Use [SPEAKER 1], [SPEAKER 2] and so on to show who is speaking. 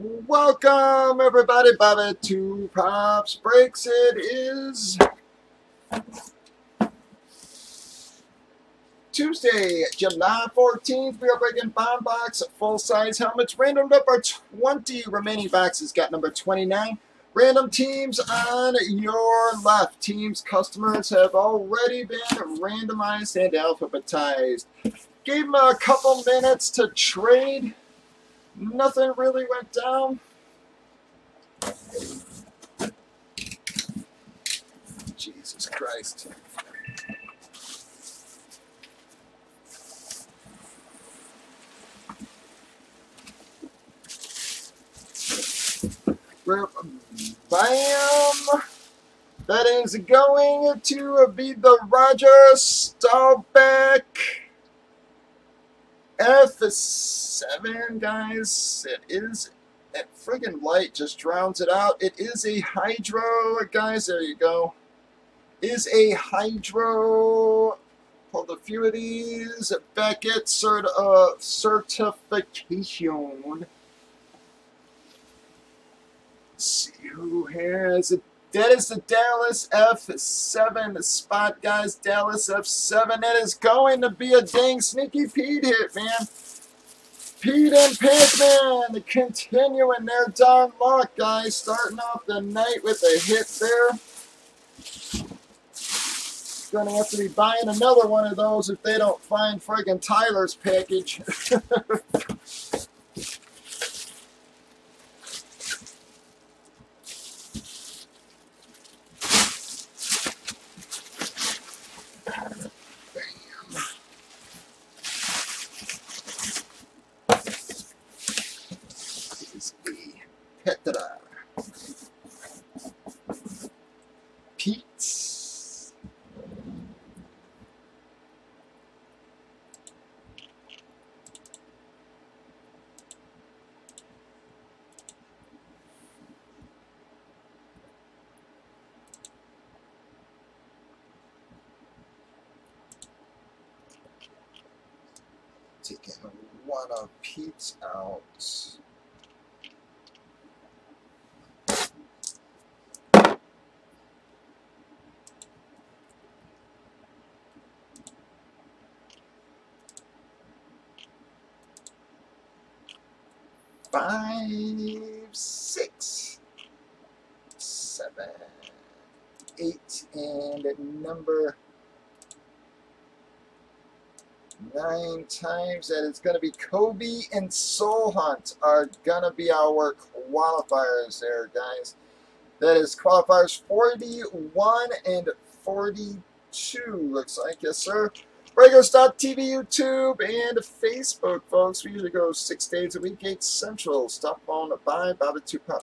[SPEAKER 1] Welcome everybody, Bobby Two Pops Breaks. It is Tuesday, July 14th. We are breaking bomb box full size helmets. Random up our 20 remaining boxes. Got number 29. Random teams on your left. Teams customers have already been randomized and alphabetized. Gave them a couple minutes to trade nothing really went down. Jesus Christ. Bam! That is going to be the Roger Staubach F7, guys. It is that friggin' light just drowns it out. It is a hydro, guys. There you go. Is a hydro. Pulled a few of these. Beckett cert uh, certification. Let's see who has it. That is the Dallas F7 spot, guys. Dallas F7. That is going to be a dang sneaky Pete hit, man. Pete and Pac-Man continuing their darn luck, guys. Starting off the night with a hit there. Gonna have to be buying another one of those if they don't find friggin' Tyler's package. Petra. Pete's. Taking one of Pete's out. Five, six, seven, eight, and number nine times. And it's going to be Kobe and Soul Hunt are going to be our qualifiers there, guys. That is qualifiers 41 and 42, looks like. Yes, sir. Breakers.tv, YouTube, and Facebook, folks. We usually go six days a week, 8 Central. Stop on by Bobby Two